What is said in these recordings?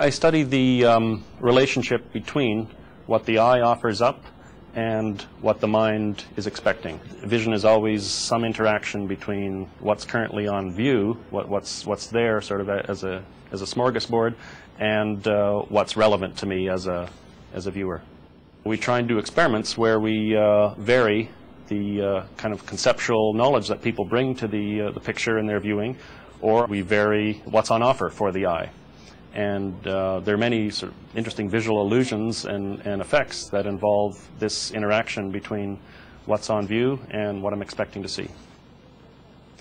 I study the um, relationship between what the eye offers up and what the mind is expecting. Vision is always some interaction between what's currently on view, what, what's, what's there sort of as a, as a smorgasbord, and uh, what's relevant to me as a, as a viewer. We try and do experiments where we uh, vary the uh, kind of conceptual knowledge that people bring to the, uh, the picture in their viewing, or we vary what's on offer for the eye. And uh, there are many sort of interesting visual illusions and, and effects that involve this interaction between what's on view and what I'm expecting to see.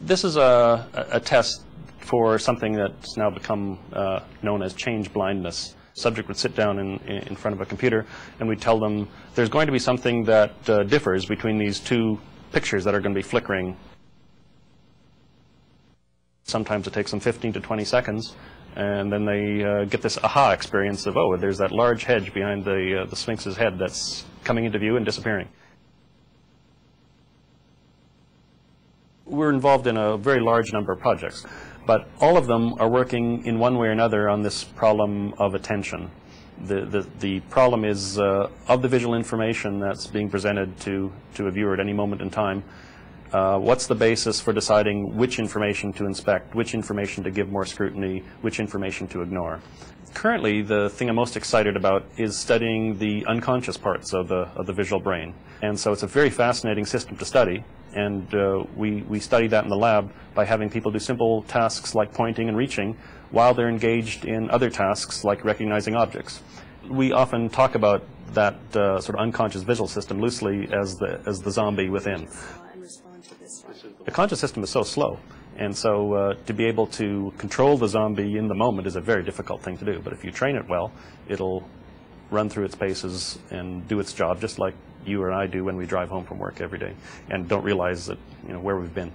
This is a, a test for something that's now become uh, known as change blindness. Subject would sit down in, in front of a computer and we'd tell them there's going to be something that uh, differs between these two pictures that are going to be flickering. Sometimes it takes them 15 to 20 seconds and then they uh, get this aha experience of, oh, there's that large hedge behind the, uh, the Sphinx's head that's coming into view and disappearing. We're involved in a very large number of projects, but all of them are working in one way or another on this problem of attention. The, the, the problem is uh, of the visual information that's being presented to, to a viewer at any moment in time, uh, what's the basis for deciding which information to inspect, which information to give more scrutiny, which information to ignore. Currently, the thing I'm most excited about is studying the unconscious parts of the, of the visual brain. And so it's a very fascinating system to study. And uh, we, we study that in the lab by having people do simple tasks like pointing and reaching while they're engaged in other tasks like recognizing objects. We often talk about that uh, sort of unconscious visual system loosely as the, as the zombie within to this one. The conscious system is so slow. And so uh, to be able to control the zombie in the moment is a very difficult thing to do. But if you train it well, it'll run through its paces and do its job just like you or I do when we drive home from work every day and don't realize that, you know, where we've been.